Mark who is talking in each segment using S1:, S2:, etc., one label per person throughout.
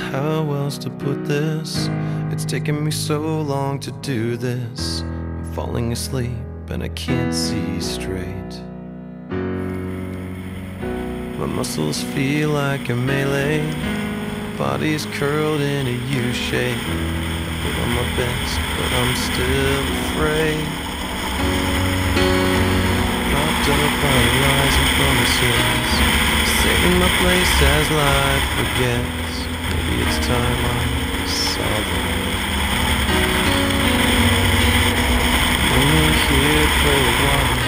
S1: how else to put this. It's taken me so long to do this. I'm falling asleep and I can't see straight. My muscles feel like a melee. Body's curled in a U shape. I put on my best, but I'm still afraid. Locked up by lies and promises. Saving my place as life forgets. It's time I saw them. Only here for a while.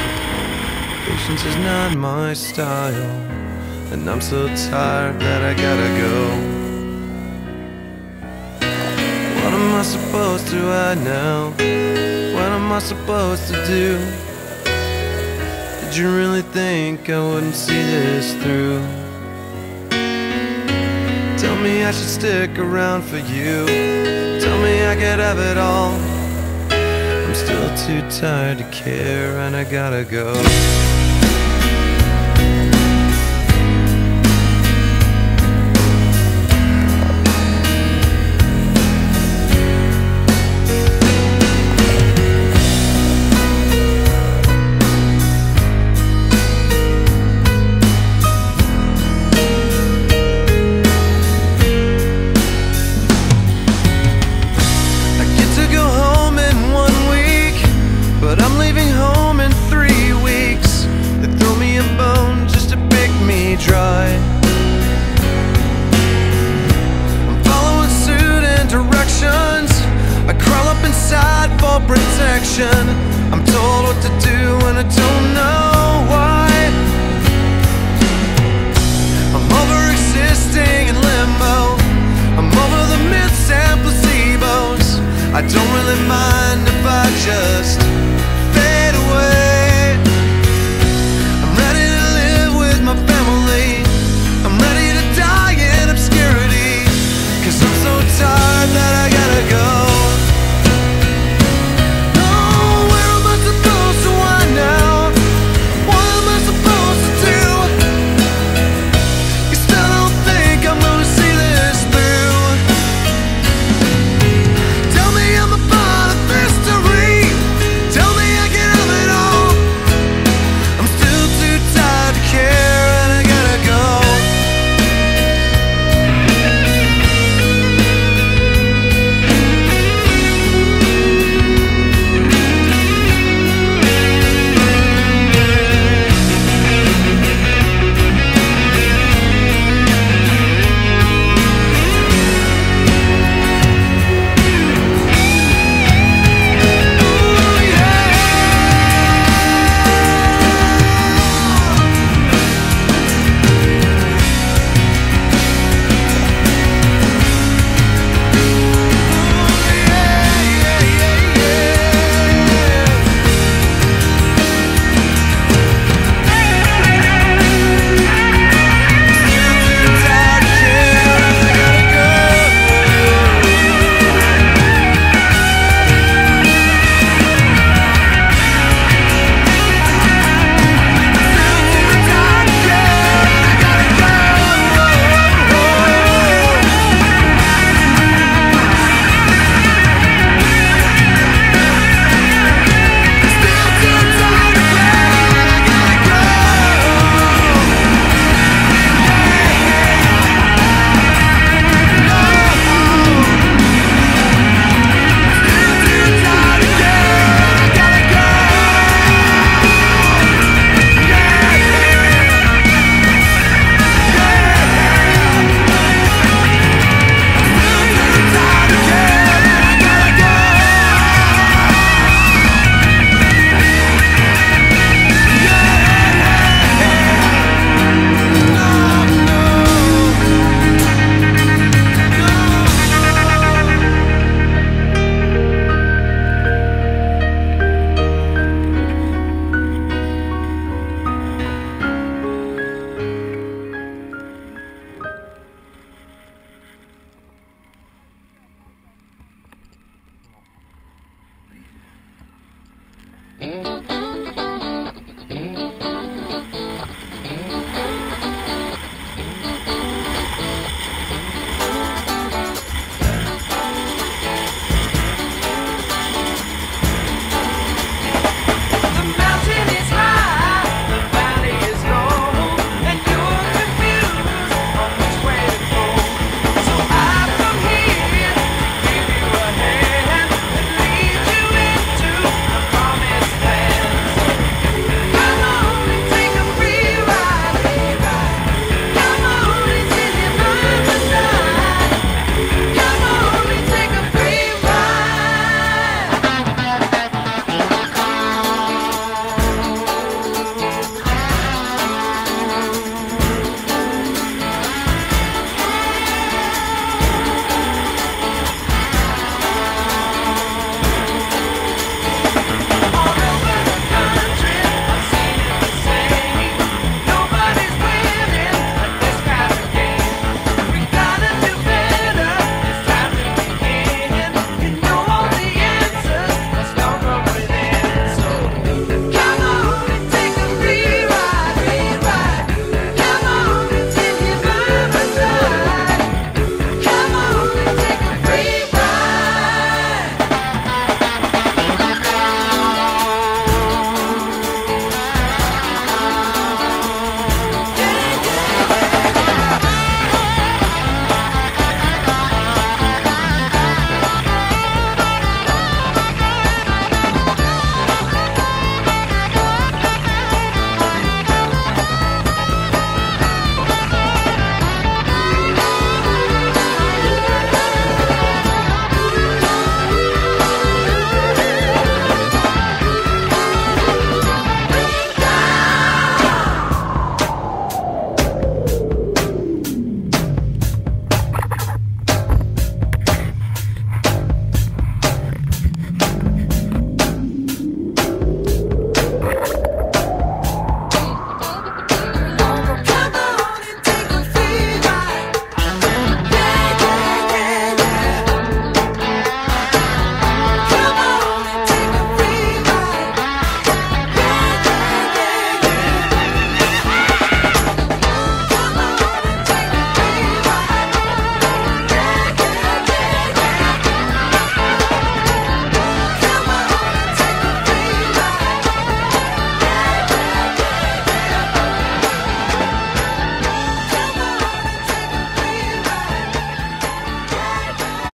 S1: Patience is not my style. And I'm so tired that I gotta go. What am I supposed to hide now? What am I supposed to do? Did you really think I wouldn't see this through? Me I should stick around for you. Tell me I could have it all. I'm still too tired to care and I gotta go.